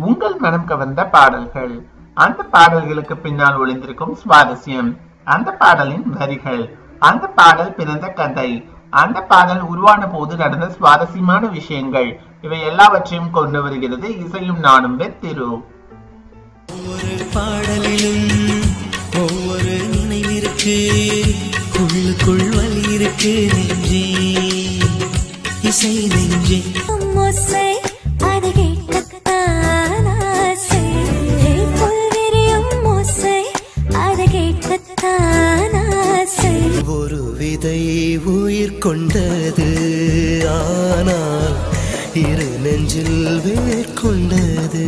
உங்கள் மனம் கவர்ந்த பாடல்கள். அந்த பாடல்களுக்கு பின்னால் ஒளிந்திருக்கும் சுவாரஸ்யம். அந்த பாடலின் வரிகள். அந்த பாடல் பிறந்த கதை. அந்த பாடல் உருவான போது நடந்த சுவாரஸ்யமான விஷயங்கள். இவை எல்லாவற்றையும் கொண்டு வருகிறது இசையும் நானும் வெத்திரு. ஒவ்வொரு பாடலிலும் ஒவ்வொரு நினைவிருக்கு உள்ளுக்குள் வலி இருக்கு நெஞ்சே. இசை நெஞ்சே. கொண்டது. ஆனால் இரு நெஞ்சில் வேர்கொண்டது